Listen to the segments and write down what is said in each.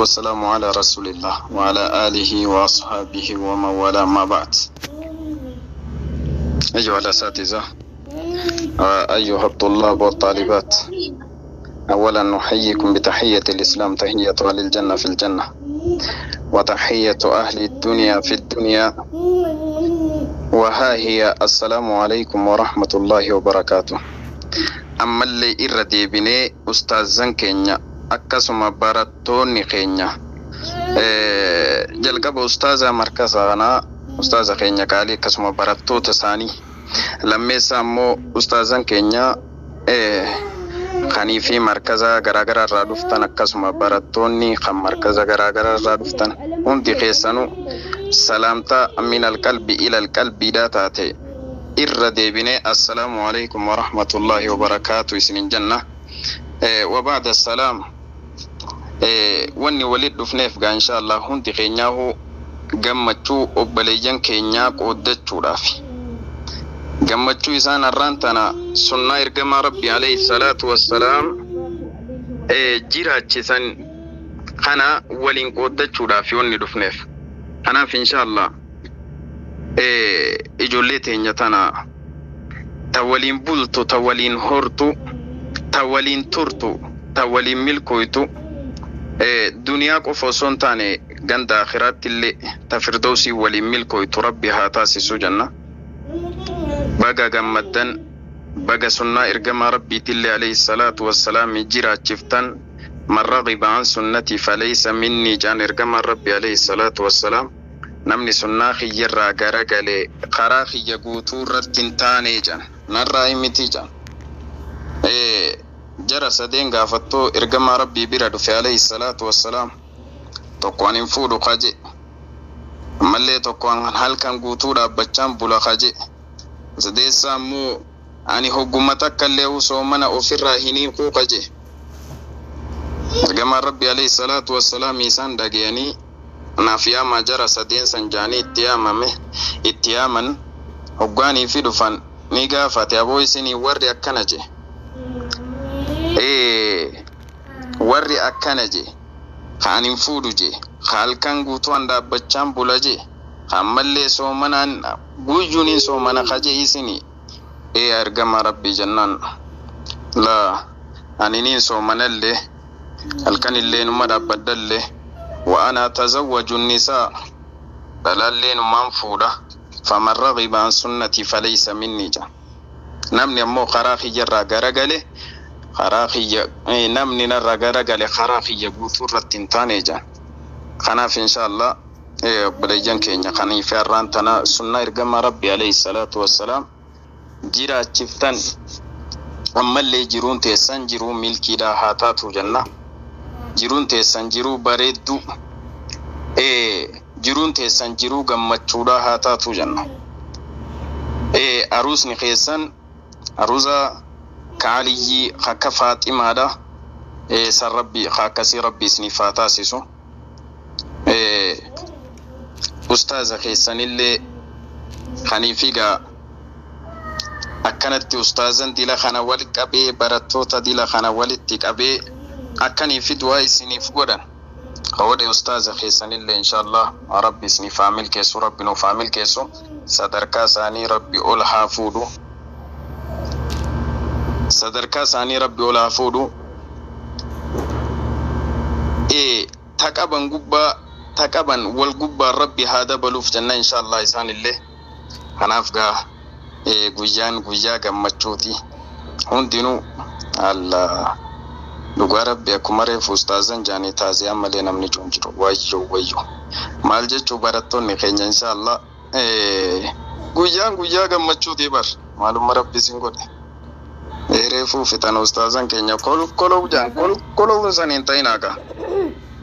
والسلام على رسول الله وعلى آله وأصحابه ومن والاه ما بعد. أيها الأساتذة أيها الطلاب والطالبات أولا نحييكم بتحية الإسلام تحية أهل الجنة في الجنة وتحية أهل الدنيا في الدنيا. وها هي السلام عليكم ورحمة الله وبركاته. أما اللي إردي بني أستاذن كينيا أكسما بارتوني كينيا jalqaba ustaaza markasa kanaa ustaaza keenya qaalii akkasuma barattoota isaanii lammeessa immoo ustaazan keenya kanii fi markaza garaagaraa irraa dhuftan akkasuma barattoonni kan markaza garaagaraa irraa dhuftan hundi keessanuu salaamtaa min alqalbi ila alqalbiidhaa taate irra deebinee assalaamu alaikum warahmatullaahi wabarakaatu isinin jenna wabaada salaam wanni walit dhufneef gaa insha Allah hundi keenyaahu gammachuu obboleeyyan keenyaa qooddachuudhaaf gammachuu isaan har'aan tana sunnaa ergamaa rabbi alayhi salaatu wassalaam jiraachisan kana waliin qooddachuudhaaf wanni dhufneef. Kanaaf insha Allah ijoollee teenya tana ta waliin bultu ta waliin hortu ta waliin turtu ta waliin milkooytu دنيا قف سنتاني جند آخرات اللي تفردوسي ولي ملكو تربي هاتاسي سجنة بقى جمدا بقى سنة إرجما ربي تلي عليه الصلاة والسلام جرا شفتن من رغب عن سنتي فليس مني جان إرجما ربي عليه الصلاة والسلام namni sunnaa kiyyarraa gara galee karaa kiyya guutuu irratti hin taanee jedhan narraa himitii jara sadeen gaafattoo ergamaa rabbii bira dhufe alayhi salaatu wassalaam tokko an hin fuudhu kaje ammallee tokko an halkan guutuu dhaabbachaan bula kaje sadeessaa immoo ani hogguma takka illee usoo mana ofirraa hin hiikuu kaje ergamaan rabbi alayhi salaatu wassalaam isaan dhagayanii naaf yaama jara sadeen san jaanii itti yaamame itti yaaman hoggaanii fi dhufan ni gaafate aboo isinii warri akkana je warri akkana je kaan hin fuudhu je ka halkan guutuun dhaabbachaan bula je ammallee soomanaan guyyuun hin soomana kaje isini ee argama rabbii jennaan laa aniniin soomanallee halkanillee numa dhaabbadallee وأنا أتزوج النساء دلالين منفودة فمن رغب عن سنتي فليس مني جا نمني أمو قراخي جرى قرقلي karaa kiyya namni narraa garagale karaa kiyya guutuu irratti hin taane jaan kanaaf insha allah obboleeyyan keenya kaniif har'aan tana sunnaa ergamaa rabbi alayhi salaatu wassalaam jiraachiftan ammallee jiruun teessan jiruu milkiidhaa haa taatu jenna jiruun teessan jiruu bareeddu jiruun teessan jiruu gammachuudhaa haa taatu jenna aruusni keessan aruusa ka aliyyii akka faaximaadha san rabbi akkasii rabbi isiniif haa taasisu ustaaza keessanillee kaniifigaa akkanatti ustaazan dila kana wal qabee barattoota dila kana walitti qabee akkanii fi du'aa isiniif godhan kawadhe ustaaza keessanillee inshaallah rabbi isiniif haa milkeessu rabbi nuuf haa milkeessu sadarkaa isaanii rabbi ol haa fuudhu ol haa fuudhu taqaban gubbaa taqaban wal gubbaan rabbi haa dabaluuf jenna inshaallah isaanillee kanaaf gaa guyyaan guyyaa gammachuuti hundinuu alla dhugaa rabbi akkuma reefu ustaazan jaanii taasiyaan malee namni cuun jiru wayyo wayyo maal jechuu barattoonni keenya inshaallah guyyaan guyyaa gammachuuti bar maalumma rabbi isin godhe reefuu fixan ustaazan keenya kolkolow jaan kolkolowun san hin ta'inaaga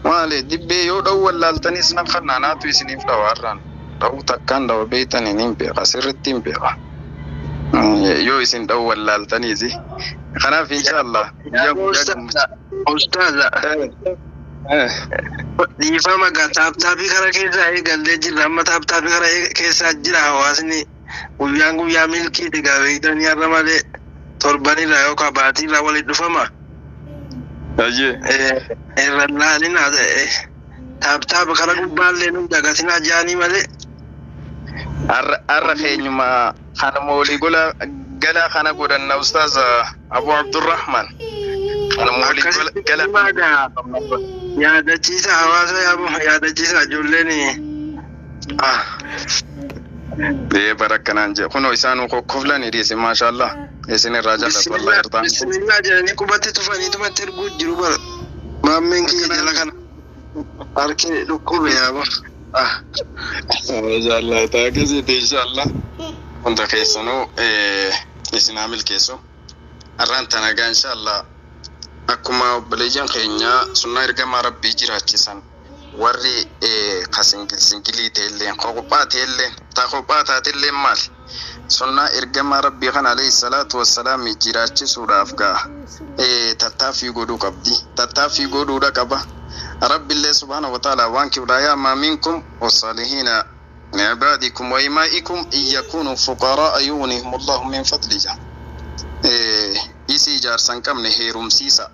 maali dibbee yoo dha'u wallaaltanis nan kannaanaatu isiniif dhawa har'aan dha'u takkaan dhawa beeytan hin beeka sirriitti hin beeka yoo isin dha'u wallaaltaniisi kanaaf inshaallah guyyaa guyyaa gammachuu Ustaaza. Dhiifama gaa taaptaappii kana keessa eegallee jirra amma taaptaappii kana keessa jira hawaasni guyyaan guyyaa milkiiti gaa beektanii har'a malee torbanirra yookaan baatirra walitti dhufama. Irrannaanin haa ta'e taaptaapa kara gubbaallee nu dagasinaa jaanii malee. Arra keenyuma kana moolii gola gala kana godhanna ustaaz Abu Abdurrahman. Yaadachiisa hawaasa yaadachiisa ijoolleen. Deebar akkanaan jedhu kunoo isaan kokkoflan dhiyeesse maashaallah. Isin irraa jallatu wallah bismillah irtaan. bismillah jedhanii qubatti tufanii tumatti erguu jiru bara maammeen kiyya jala kana harki dhukkube yaaba ah Maashaallah taa keessatti inshaallah. Hunda keessanuu isinaa milkeessu. Har'aan tanagaa inshaallah akkuma obboleeyyan keenya sunnaa ergamaa rabbii jiraachisan warri ka singilii ta'elleen ka qophaa ta'elleen taa qophaa taatelleen maali سنة إرجم ربي خان عليه الصلاة والسلام جراتش سورة أفقا إيه تتافي قدو قبدي تتافي قدو ركبا رب الله سبحانه وتعالى وانك ورايا ما منكم وصالحين من عبادكم وإمائكم إن يكونوا فقراء يونهم الله من فضل جا إيه إسي جار سنكم نهيرم سيسا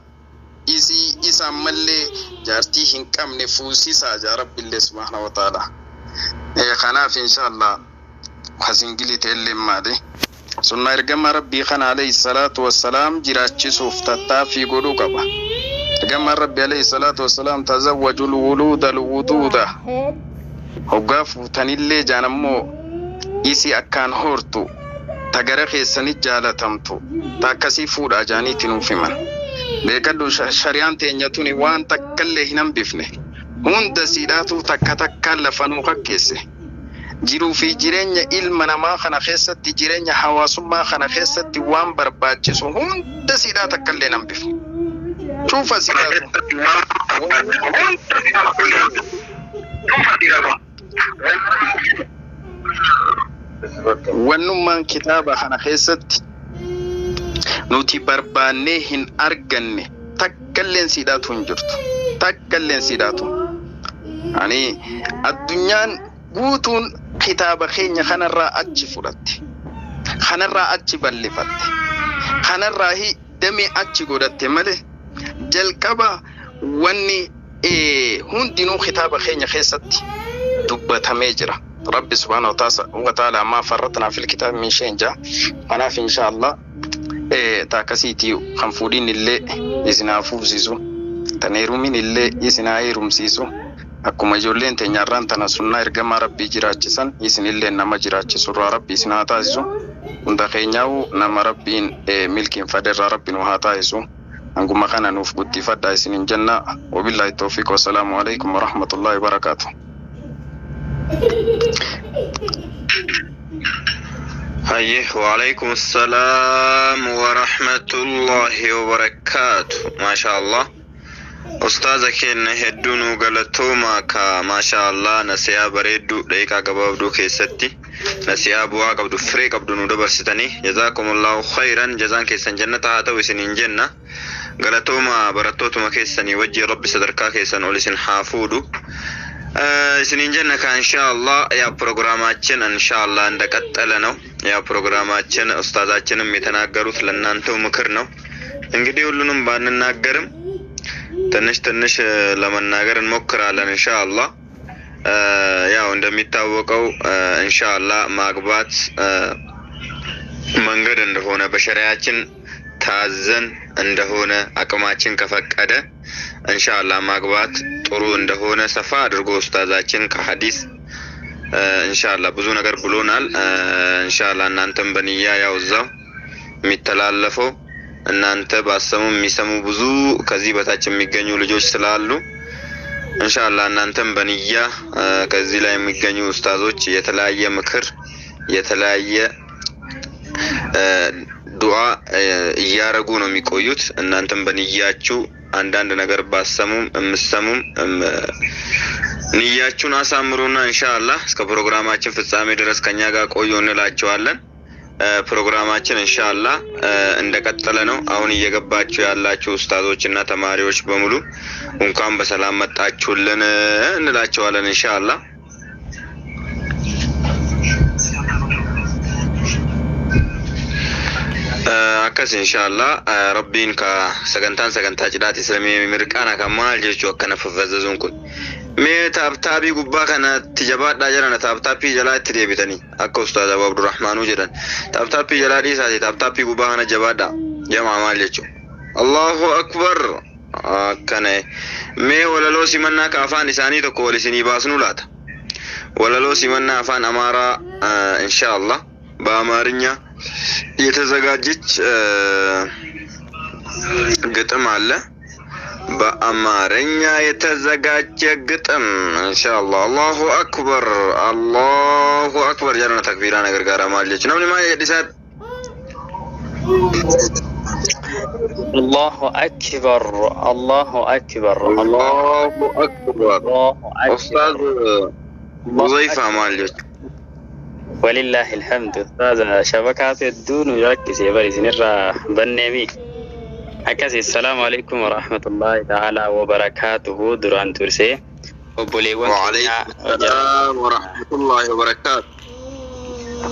إسي إسا ملي جارتيهن كم نفوسيسا جا رب الله سبحانه وتعالى إيه خناف إن شاء الله kasingilii ta'ellee maali sunnaa ergama rabbii kana alayhi salaatu wassalaam jiraachisuuf tattaaffii godhuu qaba ergamaan rabbi alayhi salaatu wassalaam tazawwaju lwuluuda lwuduuda hoggaa fuutanillee jaan ammoo isi akkaan hortu ta gara keessanit jaalatamtu ta akkasii fuudha jaaniitti nuuf himan beekadhu shari'aan teenya tuni waan takkallee hin hambifne hunda siidhaatu takka takkaan lafa nuu kakkeesse جيرو في جيرين إل منا ما خنا خيسة تي جيرين حواس ما خنا خيسة تي وام برباد جسو هون دا سيدا تكلنا بف شوفا سيدا ونو من كتابة خنا خيسة نوتي برباني هن أرغني تكلن سيدا تون جرتو تكلن سيدا تون يعني الدنيا guutuun kitaaba keenya kanarraa achi fudhatte kanarraa achi bal'ifatte kanarraa damee achi godhatte malee jalqaba wanni hundinuu kitaaba keenya keessatti dubbatamee jira. ربي سبحانه وتعالى ما فرطنا في الكتاب من شيء جاء أنا في إن شاء الله إيه تاكسيتي خنفودين اللي إسنا فوسيسو تنيرو من اللي إسنا إيروم سيسو akkuma ijoolleen teenya irraan tana sunnaa ergamaa rabbii jiraachisan isinillee nama jiraachisu irraa rabbii isin haa taasisu. Hunda keenyaa'u nama rabbiin milkiinfadhe irraa rabbi nu haa taasisu. Hanguma kana nuuf guddifadha isinin jenna. Wabillaahi tawfiiq wasalaamu alaikum warahmatullaahi wabarakaatu hayyee waalaikum salaam warahmatullaahi wabarakaatu maasha allah hedduu nu galatooma ka maasha allah nasiyaa bareedduu daqiiqaa gabaabduu keessatti nasiyaa bu'aa qabdu firee qabdu nu dabarsitanii jazaakumullahu khayran jazaan keessan jannata haa ta'u isiniin jenna galatooma barattootuma keessanii wajjii rabbi sadarkaa keessan ol isin haa fuudhu isinin jenna ka ኢንሻአላህ ያ ፕሮግራማችን ኢንሻአላህ እንደቀጠለ ነው። ያ ፕሮግራማችን ኡስታዛችንም የተናገሩት ለእናንተው ምክር ነው። እንግዲህ ሁሉንም ባንናገርም ትንሽ ትንሽ ለመናገር እንሞክራለን ኢንሻአላህ። ያው እንደሚታወቀው ኢንሻአላህ ማግባት መንገድ እንደሆነ በሸሪያችን ታዘን እንደሆነ አቅማችን ከፈቀደ እንሻላ ማግባት ጥሩ እንደሆነ ሰፋ አድርጎ ኡስታዛችን ከሀዲስ እንሻላ ብዙ ነገር ብሎናል። እንሻላ እናንተም በንያ ያው እዛው የሚተላለፈው እናንተ ባሰሙ የሚሰሙ ብዙ ከዚህ በታች የሚገኙ ልጆች ስላሉ እንሻላ እናንተም በንያ ከዚህ ላይ የሚገኙ ኡስታዞች የተለያየ ምክር የተለያየ ዱዓ እያረጉ ነው የሚቆዩት። እናንተም በንያችሁ አንዳንድ ነገር ባሰሙም የምሰሙም ንያችሁን አሳምሩና እንሻአላህ እስከ ፕሮግራማችን ፍጻሜ ድረስ ከኛ ጋር ቆዩ እንላቸዋለን። ፕሮግራማችን እንሻአላህ እንደቀጠለ ነው። አሁን እየገባችሁ ያላችሁ ኡስታዞች እና ተማሪዎች በሙሉ እንኳን በሰላም መጣችሁልን እንላቸዋለን rabbiin ka sagantaan sagantaa cidhaati islamii mirqaana kan maal jechuu akkana faffazazuun kun mee taaptaabii gubbaa kanatti jabaadhaa jedhan taaptaappii jalaa itti deebitanii akka ustaaz abu abdurrahmaanuu jedhan taaptaappii jalaa dhiisaati taaptaappii gubbaa kana jabaadhaa jamaa maal jechuu allahu akbar akkana mee walaloo simannaa ka afaan isaanii tokko wal isinii baasnuu laata walaloo simannaa afaan amaaraa inshaallah በአማርኛ የተዘጋጀች ግጥም አለ። በአማርኛ የተዘጋጀ ግጥም ኢንሻአላህ። አላሁ አክበር አላሁ አክበር ጀረነ ተክቢራ ነገር ጋር ማለች ነው ማ የዲሳት الله أكبر الله أكبر አላሁ አክበር الله ኡስታዝ ሙዘይፋ ማለች ولله الحمد أستاذ شبكات الدون يركز يا بري سنرى بنيمي akkasi salaamu alaikum warahmatullahi ta'aalaa wabarakaatuhu duraan tursee obboleewwan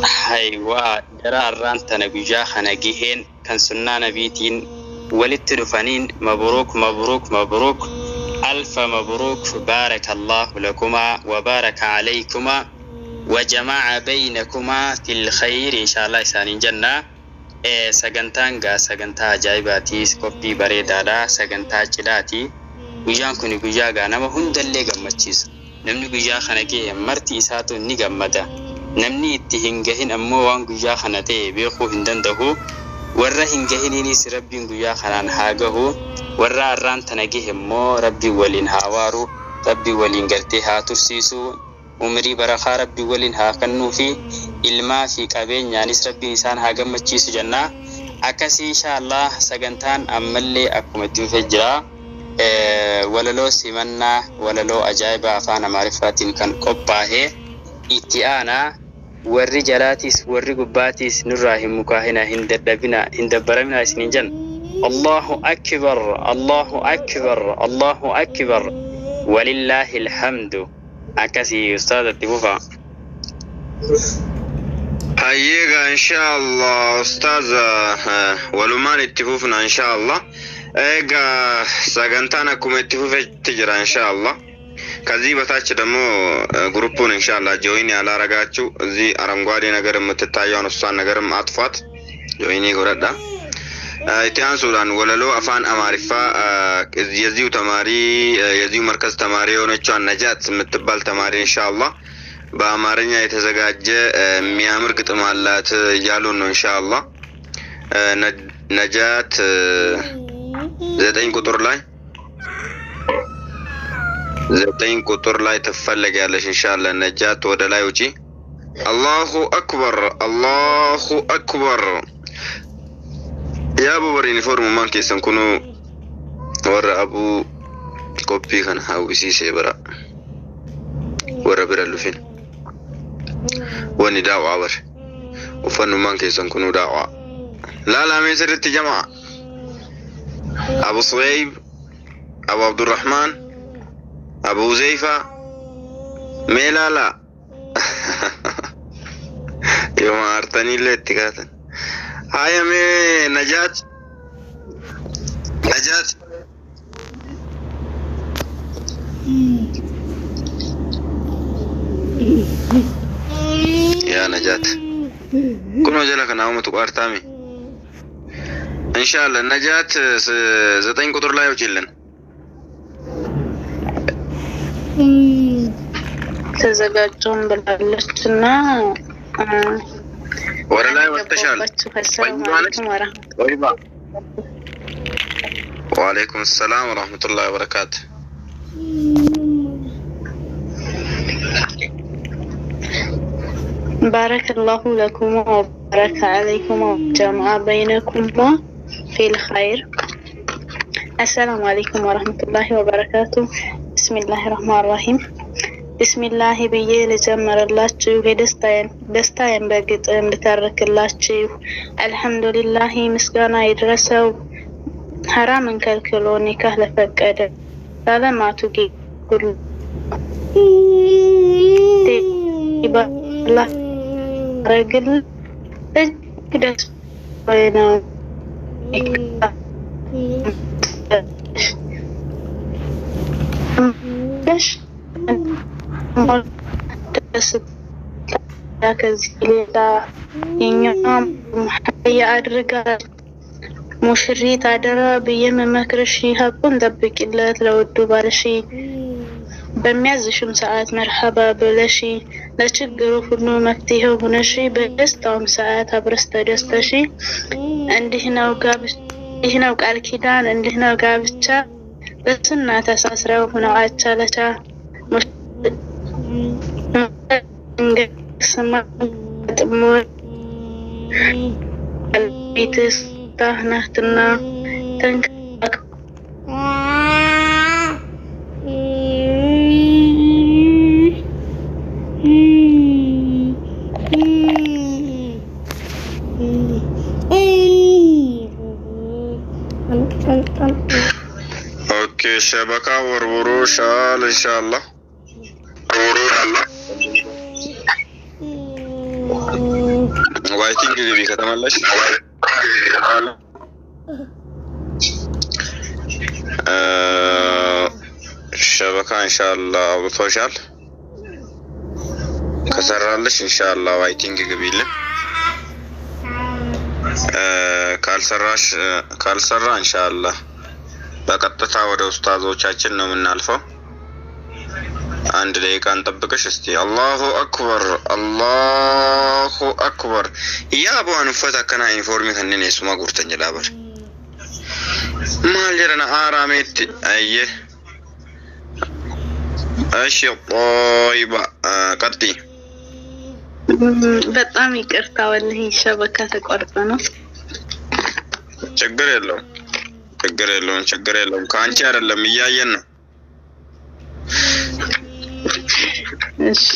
haiwaa jara arraan tana guyyaa kana giheen kan sunnaa nabiitiin walitti dhufaniin mabruuk mabruuk mabruuk alfa mabruuk baaraka allaahu lakumaa wabaaraka alaykumaa وجمع بينكما في الخير إن شاء الله سانين جنة sagantaan gaa sagantaa ajaa'ibaati qophii bareedaadha sagantaa cidhaati guyyaan kun guyyaa gaa nama hundallee gammachiisa namni guyyaa kana ga'e marti isaatu ni gammada namni itti hin gahin ammoo waan guyyaa kana ta'e beekuu hin danda'u warra hin gahiniinis rabbiin guyyaa kanaan haa gahu warra arraan tana gahe immoo rabbiin waliin haa waaru rabbiin waliin galtee haa tursiisu umrii barakaa rabbiin waliin haa kennuu fi ilmaa fi qabeenyaanis rabbiin isaan haa gammachiisu jennaa akkasii inshaallah sagantaan ammallee akkuma itti fufee jira walaloo simannaa walaloo ajaa'ibaa afaan amaariffaatiin kan qophaa'e itti aanaa warri jalaatiis warri gubbaatiis nurraa hin mukaahina hin dadhabina hin dabbaramina isiniin jenna allahu akbar allahu akbar allahu akbar walillaahi alhamdu akkasii ustaadatti fufa hayyee egaa inshaallah ustaaza walumaan itti fufna inshaallah egaa sagantaan akkuma itti fufetti jira inshaallah ከዚህ በታች ደግሞ ግሩፑን ኢንሻአላህ join ያላረጋችሁ እዚህ አረንጓዴ ነገር የምትታየውን እሷን ነገርም አጥፏት join godhaa itti aansuudhaan walaloo afaan Amaariffaa የዚሁ ተማሪ የዚሁ መርከዝ ተማሪ የሆነችዋን ነጃት የምትባል ተማሪ ኢንሻአላህ በአማርኛ የተዘጋጀ የሚያምር ግጥም አላት እያሉን ነው ኢንሻአላህ። ነጃት ዘጠኝ ቁጥር ላይ ዘጠኝ ቁጥር ላይ ትፈለጊያለሽ ኢንሻአላህ። ነጃት ወደ ላይ ውጪ። አላሁ አክበር አላሁ አክበር። ያ ቡበር ዩኒፎርም ማን ኬሰን ኩኑ ወረ አቡ ኮፒ ከን ሀዊሲሴ በራ ወረ lufin وني دعوة عبر وفنو مان كيسان كنو دعوة لا لا مين سرت جماعة أبو صغيب أبو عبد الرحمن أبو زيفة مي لا لا يوم أرتني ليت كاتن هاي مي نجات نجات yaa najaat kunoo jala kana uumatu qaartaami ኢንሻአላህ ነጃት ዘጠኝ ቁጥር ላይ ውጪልን ተዘጋጁም ብላለች እና ወደ ላይ ወጥተሻል። ወረህመቱላሂ ወአለይኩም ሰላም ወራህመቱላሂ ወበረካቱ بارك الله لكم وبارك عليكم وجمع بينكما في الخير السلام عليكم ورحمة الله وبركاته بسم الله الرحمن الرحيم بسم الله ብዬ ልጀምርላችሁ የደስታዬን ደስታዬን በግጥም ልተርክላችሁ አልሐምዱሊላህ ምስጋና ይድረሰው ሐራምን ከልክሎ ኒካህ ለፈቀደ ለዓለማቱ ጌታ ሁሉ ይባላ ረግል እጅግ ደስ ነው ከዚህ ሌላ የኛም ሙሐያ አድርጋ ሙሽሪት አደራ ብዬ መመክርሽ ሀቁን ጠብቂለት ለውዱ ባልሺ በሚያዝሽም ሰዓት መርሐባ ብለሺ ለችግሩ ሁሉ መፍትሄው ሁነሺ በደስታውም ሰዓት አብረስ ተደስተሺ እንዲህ ነው ቃል ኪዳን እንዲህ ነው ጋብቻ። በሱና ተሳስረው ሆነው አቻ ለቻ ስማጥሞ ቤትስ ናትና ተንከባክ ኦኬ ሸበካ ወርውሩ ሻል ኢንሻአላህ ዋይቲንግ ግቢ ከተመለሽ እ ሸበካ ኢንሻአላህ አውጥቶሻል። ከሰራልሽ ኢንሻአላህ ዋይቲንግ ግቢልን። እ ካልሰራሽ ካልሰራ ኢንሻአላህ በቀጥታ ወደ ኡስታዞቻችን ነው የምናልፈው። አንድ ደቂቃ እንጠብቅሽ እስቲ። አላሁ አክበር አላሁ አክበር ያ akkanaa yuunifoormii kanneen eessuma guurtan jedhaa bar maal jedhana aaraameetti ayye እሺ ጦይባ ቀጢ በጣም ይቅርታ ወላሂ ሸበካ ተቆርጦ ነው። ችግር የለውም ችግር የለውም ችግር የለውም። ከአንቺ አይደለም እያየን ነው። እሺ።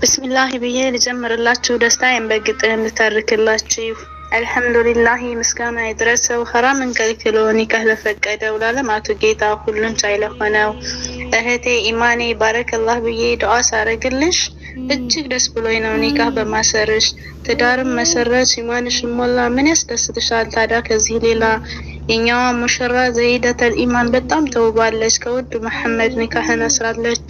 ብስሚላህ ብዬ ልጀምርላችሁ፣ ደስታዬን በግጥም ልተርክላችሁ። አልሐምዱሊላህ ምስጋና ይድረሰው። ሐራምን ከልክሎ ኒካህ ለፈቀደው። ለዓለማቱ ጌታ ሁሉን ቻይ ለሆነው። እህቴ ኢማኔ ባረከላህ ብዬ ዱዓ ሳረግልሽ እጅግ ደስ ብሎኝ ነው ኒካህ በማሰርሽ። ትዳርም መሰረት ኢማንሽ ሞላ ምን ያስደስትሻል ታዲያ ከዚህ ሌላ? የኛዋ ሙሽራ ዘይደተል ኢማን በጣም ተውባለች። ከውዱ መሐመድ ኒካህን አስራለች።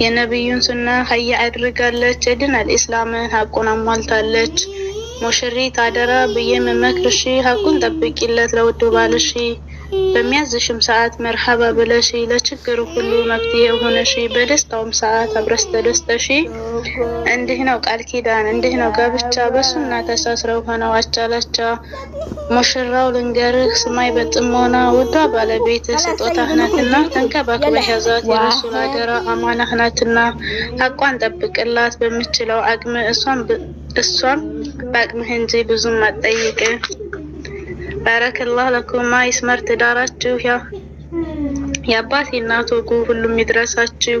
የነቢዩን ሱና ሀያ አድርጋለች። የዲነል ኢስላምን ሀቁን አሟልታለች። ሙሽሪት አደራ ብዬ መመክርሺ ሀቁን ጠብቂለት ለውዱ ባልሺ በሚያዝሽም ሰዓት መርሐባ ብለሺ ለችግሩ ሁሉ መፍትሄ ሆነሺ በደስታውም ሰዓት አብረስ ተደስተሺ እንዲህ ነው ቃል ኪዳን እንዲህ ነው ጋብቻ። በሱና ተሳስረው ሆነው አቻላቻ። ሙሽራው ልንገርህ ስማይ በጥሞና። ውዷ ባለቤት ስጦታህ ናትና ተንከባክበህ ያዛት። የረሱል አደራ አማናህ ናትና ሀቋን ጠብቅላት በምችለው አቅም እሷም በአቅምህ እንጂ ብዙም አትጠይቅ ባረከላህ ለኩማ ይስመር ትዳራችሁ ያ የአባት የእናት ወጉ ሁሉም ይድረሳችሁ።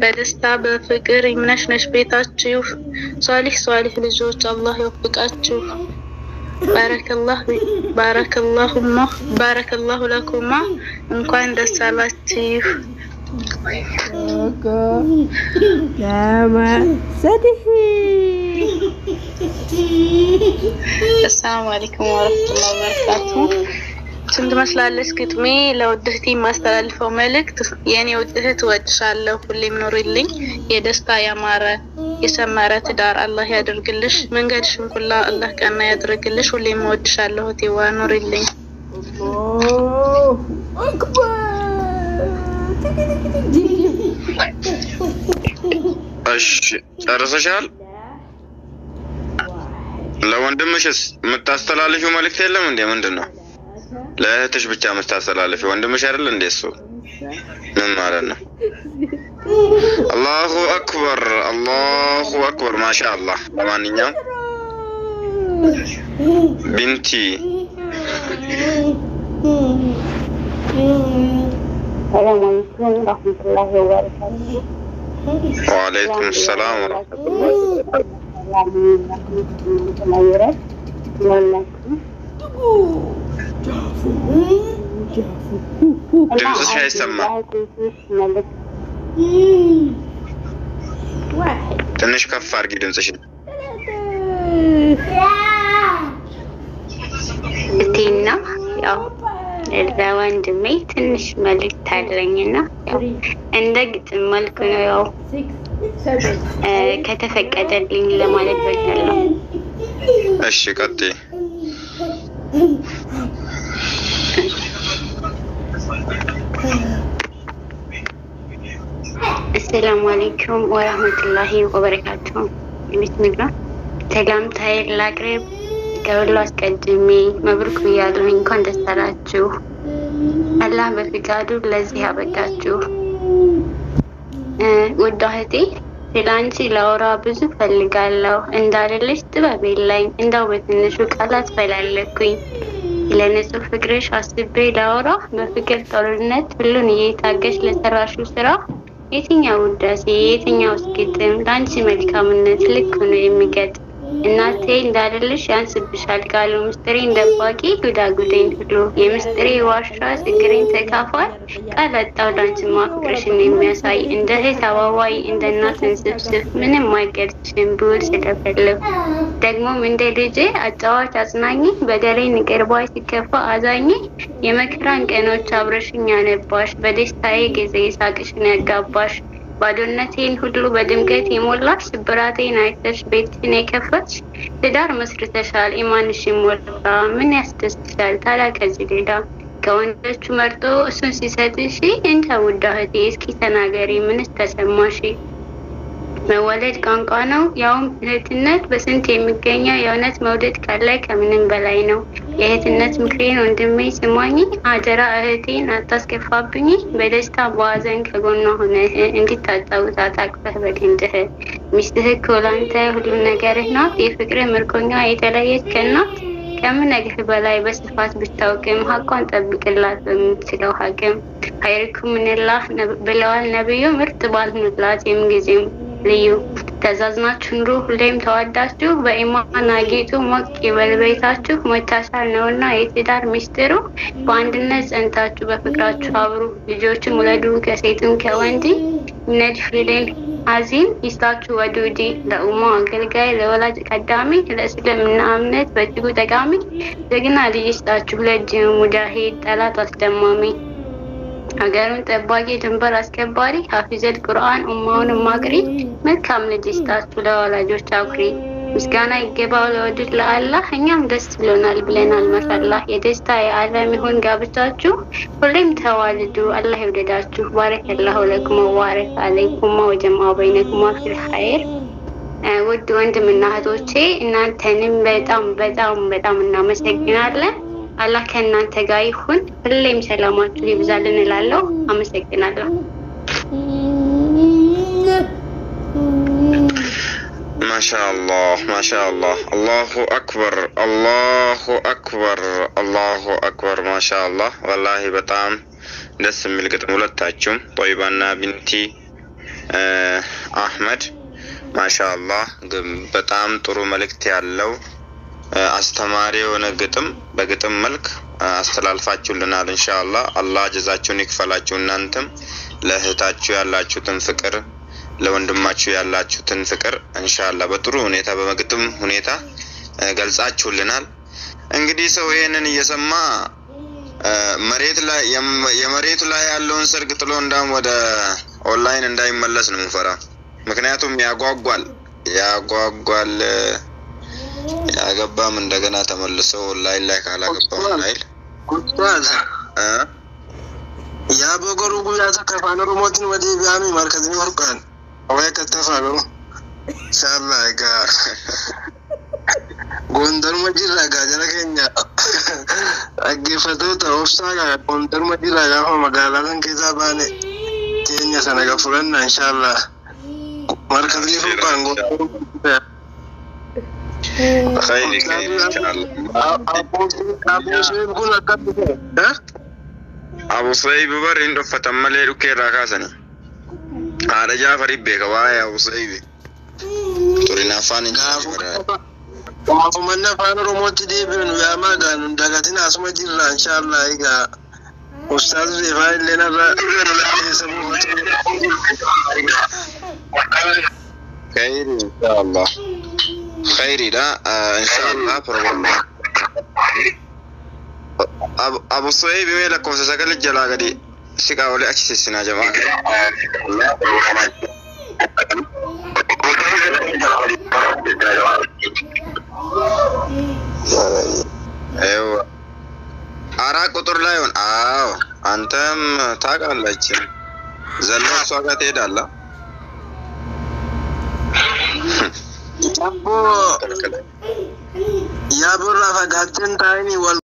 በደስታ በፍቅር ይምነሽነሽ ቤታችሁ። ሷሊህ ሷሊህ ልጆች አላህ ይወፍቃችሁ። ባረከላህ ባረከላሁማ ባረከላሁ ለኩማ እንኳን ደስ አላችሁ። አሰላሙ አለይኩም ወረህመቱላሂ ወበረካቱ። ስንት ትመስላለች ግጥሜ ለውድ እህቴ የማስተላልፈው መልእክት የእኔ ውድ እህት እወድሻለሁ፣ ሁሌም ኑሪልኝ። የደስታ ያማረ የሰመረ ትዳር አላህ ያደርግልሽ። መንገድሽን ሁላ አላህ ቀና ያድርግልሽ። ሁሌም እወድሻለሁ እህቴዋ፣ ኑሪልኝ። እሺ ጨርሰሻል? ለወንድምሽስ የምታስተላልፊው መልእክት የለም እንዴ? ምንድን ነው ለእህትሽ ብቻ የምታስተላልፊው? ወንድምሽ አይደል እንዴ? እሱ ምን ማለት ነው? አላሁ አክበር፣ አላሁ አክበር። ማሻ አላህ። ለማንኛውም ቢንቲ ወአለይኩም ሰላም ወረሕመቱላሂ ድምፅሽ አይሰማም። ትንሽ ከፍ አድርጊ ድምፅሽ። እቴና ያው ለወንድሜ ትንሽ መልእክት አለኝና እንደ ግጥም መልክ ነው ያው ከተፈቀደልኝ ለማለት ወዳለሁ። እሺ ቀጥይ። አሰላሙ አለይኩም ወራህመቱላሂ ወበረካቱ። ቢስሚላ ሰላምታዬን ላቅርብ። ከሁሉ አስቀድሜ መብሩክ ብያለሁ። እንኳን ደስ አላችሁ። አላህ በፍቃዱ ለዚህ ያበቃችሁ። ውድ እህቴ ስለ አንቺ ብዙ ፈልጋለሁ እንዳልልሽ ጥበብ የለኝ። እንዳው በትንሹ ቃላት ፈላለኩኝ። ስለ ንጹህ ፍቅርሽ አስቤ ላውራ በፍቅር ጦርነት ሁሉን እየታገሽ ለሰራሹ ስራ የትኛው ውዳሴ የትኛው ግጥም ለአንቺ መልካምነት ልክ ሆኖ የሚገጥም እናቴ እንዳልልሽ ያንስብሻል ቃሉ ምስጢሬን ደባቂ ጉዳጉዴን ሁሉ የምስጢሬ ዋሻ ችግሬን ተካፋይ ቃል አጣው ላንቺ ማፍቅርሽን የሚያሳይ እንደ እህት አባባይ እንደ እናት እንስብስብ ምንም አይገልጽሽም ብውል ስለፈለግ ደግሞም እንደ ልጄ አጫዋች አጽናኝ በደሌን ይቅር ሲከፋ አዛኝ የመከራን ቀኖች አብረሽኝ ያነባሽ በደስታዬ ጊዜ ሳቅሽን ያጋባሽ ባዶነቴን ሁሉ በድምቀት የሞላሽ ስብራቴን አይተሽ ቤትሽን የከፈትሽ ትዳር መስርተሻል ኢማንሽ ሞላ ምን ያስደስትሻል ታዲያ ከዚህ ሌላ? ከወንዶቹ መርጦ እሱን ሲሰጥሽ እንደ ውድ እህቴ እስኪ ተናገሪ ምንስ ተሰማሽ? መወለድ ቋንቋ ነው ያውም እህትነት በስንት የሚገኘው የእውነት መውደድ ካለ ከምንም በላይ ነው የእህትነት ምክሬን ወንድሜ ስማኝ አደራ እህቴን አታስከፋብኝ በደስታ በሀዘን ከጎኗ ሆነህ እንድታጫውታት አቅፈህ በክንድህ ሚስትህ እኮ ላንተ ሁሉ ነገርህ ናት። የፍቅርህ ምርኮኛ የተለየች ከናት ከምነግርህ በላይ በስፋት ብታውቅም ሀቋን ጠብቅላት በምትችለው ሀቅም። ሀይርኩም ምንላህ ብለዋል ነብዩ ምርጥ ባልሁንላት የምንጊዜም ልዩ ተዛዝናችሁ ኑሩ። ሁሌም ተዋዳችሁ በኢማን አጌጡ ሞቅ ይበል ቤታችሁ መቻቻል ነውና የትዳር ሚስጥሩ። በአንድነት ጸንታችሁ በፍቅራችሁ አብሩ። ልጆችም ውለዱ ከሴትም ከወንድ። ነድፍልን አዚም። ይስጣችሁ ወዱዲ። ለኡማ አገልጋይ ለወላጅ ቀዳሚ ለእስልምና እምነት በእጅጉ ጠቃሚ። ጀግና ልጅ ይስጣችሁ። ለእጅም ሙጃሂድ ጠላት አስደማሚ ሀገሩን ጠባቂ ድንበር አስከባሪ ሀፊዘል ቁርአን ኡማውን ማቅሪ መልካም ልጅ ይስጣችሁ ለወላጆች አኩሪ ምስጋና ይገባው ለወዱድ ለአላህ እኛም ደስ ብሎናል ብለናል ማሻላህ የደስታ የዓለም ይሁን ጋብቻችሁ ሁሌም ተዋልዱ። አላህ ይውደዳችሁ። ባረከላሁ ለኩም ወባረክ አለይኩማ ወጀማ በይነኩማ ፊል ኸይር። ውድ ወንድምና እህቶቼ እናንተንም በጣም በጣም በጣም እናመሰግናለን አላህ ከእናንተ ጋር ይሁን። ሁሌም ሰላማችሁ ይብዛልን እላለሁ። አመሰግናለሁ። ማሻአላህ ማሻአላህ አላሁ አክበር አላሁ አክበር አላሁ አክበር ማሻአላህ ወላሂ በጣም ደስ የሚል ግጥም ሁለታችሁም ጦይባና ቢንቲ አህመድ ማሻአላህ በጣም ጥሩ መልእክት ያለው አስተማሪ የሆነ ግጥም በግጥም መልክ አስተላልፋችሁልናል። እንሻአላህ አላህ ጀዛችሁን ይክፈላችሁ። እናንተም ለእህታችሁ ያላችሁትን ፍቅር ለወንድማችሁ ያላችሁትን ፍቅር እንሻአላህ በጥሩ ሁኔታ በግጥም ሁኔታ ገልጻችሁልናል። እንግዲህ ሰው ይሄንን እየሰማ መሬት ላይ የመሬቱ ላይ ያለውን ሰርግ ጥሎ እንዳም ወደ ኦንላይን እንዳይመለስ ነው ምፈራ። ምክንያቱም ያጓጓል ያጓጓል ያገባም እንደገና ተመልሰው ኦንላይን ላይ ካላገባ ኦንላይን ያ በጎሩ ጉያተ ከፋን ኦሮሞትን ወዲ ቢያሚ መርከዝኒ ወርቃን ወይ ከተፋ ገሩ ኢንሻአላ ጋ ጎንደር መጅራ ጋ ጀረ keenya dhaggeeffatoota obsaa gaa ጎንደር መጅራ gaafa magaalaa san keessaa baane keenya sana ga fudhanna inshaallah markazni furqaan gondar تخيلي كيف أبو سعيد يقول أبو سعيد ببر ان دفت اما لي دوكي راكاسني هذا جعفر بيك واي أبو سعيد تورينا فان ومن فان رموت دي بين يا ما كان دغتنا اسمع جيرا إن شاء الله يغا أستاذ ريفايل لنا كيري إن شاء الله. Khayriidha inshaallah program abu so'eebi mee lakkoofsa sagali jalaa gadi siqaa olee achi sissinaa jamaa Ewa. Araa ቁጥር ላይ ሆን አዎ አንተም ታውቃለች ዘሎ እሷ ጋር ትሄዳለህ Abboo yaa borraa fagaattee hin taa'in wal